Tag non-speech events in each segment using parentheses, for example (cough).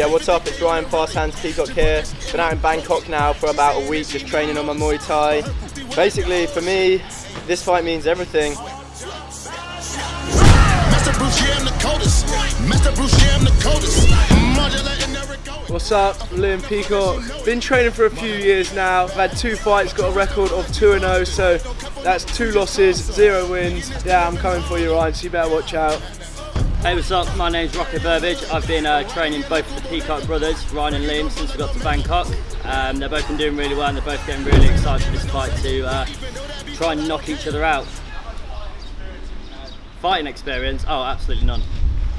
Yeah, what's up? It's Ryan Fast Hands Peacock here. Been out in Bangkok now for about a week just training on my Muay Thai. Basically, for me, this fight means everything. What's up? Liam Peacock. Been training for a few years now. I've had two fights, got a record of 2 0, so that's two losses, zero wins. Yeah, I'm coming for you, Ryan, so you better watch out. Hey, what's up? My name's Rocket Burbage. I've been uh, training both of the Peacock brothers, Ryan and Liam, since we got to Bangkok. Um, they've both been doing really well and they're both getting really excited for this fight to uh, try and knock each other out. Fighting experience? Oh, absolutely none. (laughs)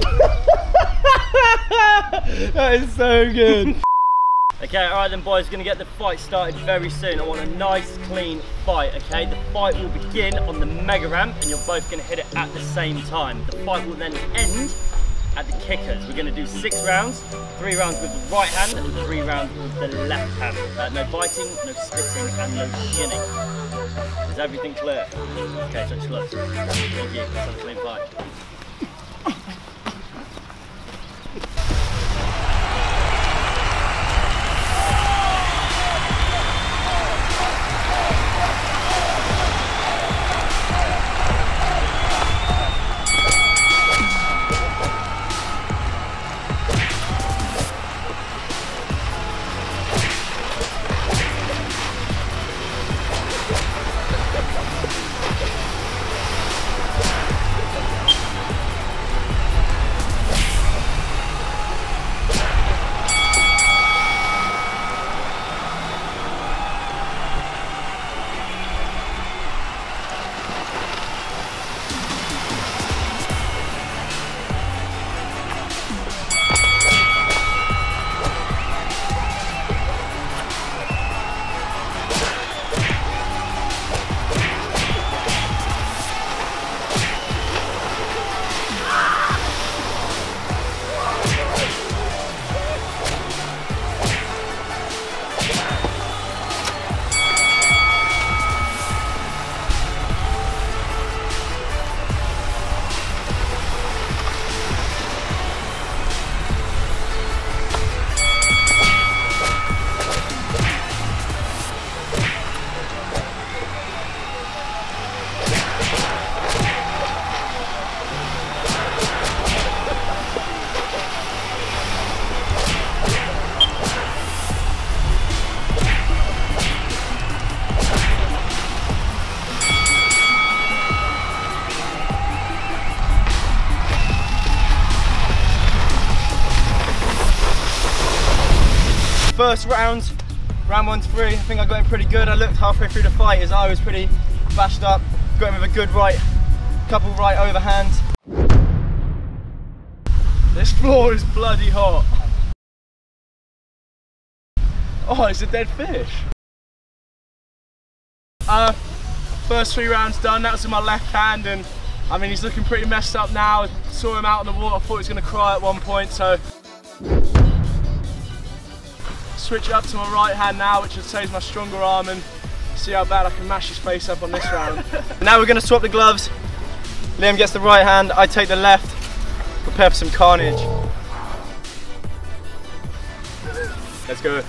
that is so good. Okay, alright then boys, gonna get the fight started very soon. I want a nice, clean fight, okay? The fight will begin on the mega ramp and you're both gonna hit it at the same time. The fight will then end at the kickers. We're gonna do six rounds, three rounds with the right hand and three rounds with the left hand. Uh, no biting, no spitting and no shinning. Is everything clear? Okay, touch gloves. Thank you, let's a clean fight. First round, round one to three, I think I got him pretty good. I looked halfway through the fight, his eye was pretty bashed up. Got him with a good right, couple right overhands. This floor is bloody hot. Oh, it's a dead fish. Uh, first three rounds done, that was in my left hand and I mean he's looking pretty messed up now. Saw him out in the water, thought he was going to cry at one point so switch it up to my right hand now, which is my stronger arm, and see how bad I can mash his face up on this round. (laughs) now we're going to swap the gloves. Liam gets the right hand, I take the left. Prepare for some carnage. Let's go.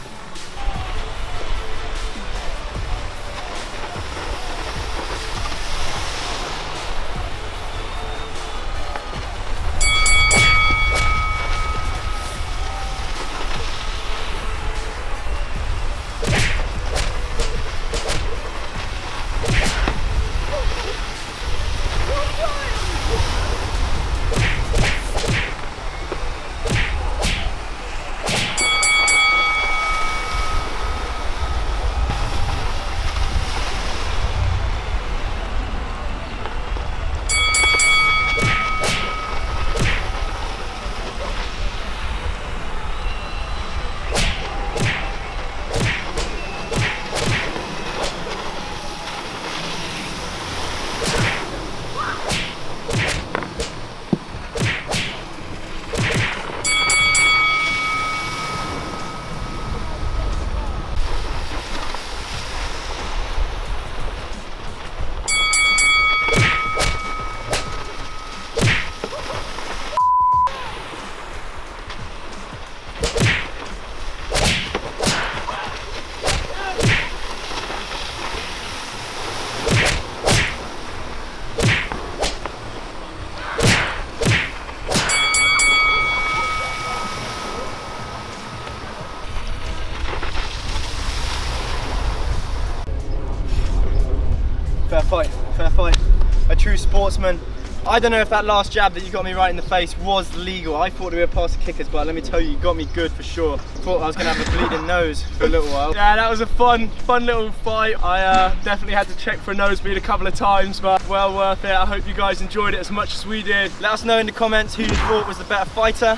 I don't know if that last jab that you got me right in the face was legal. I thought we were past the kickers, but let me tell you, you got me good for sure. Thought I was gonna have a bleeding nose for a little while. (laughs) Yeah, that was a fun, fun little fight. I uh, definitely had to check for a nosebleed a couple of times, but well worth it. I hope you guys enjoyed it as much as we did. Let us know in the comments who you thought was the better fighter.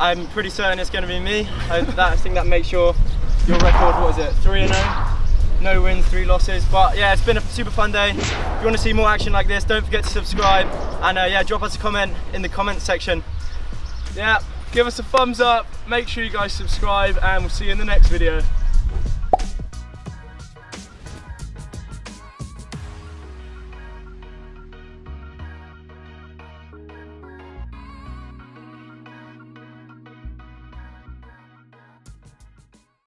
I'm pretty certain it's gonna be me. I, that, I think that makes your, your record, what is it, 3 and 0? No wins, three losses. But yeah, it's been a super fun day. If you want to see more action like this, don't forget to subscribe and uh, yeah, drop us a comment in the comment section. Yeah, give us a thumbs up, make sure you guys subscribe and we'll see you in the next video.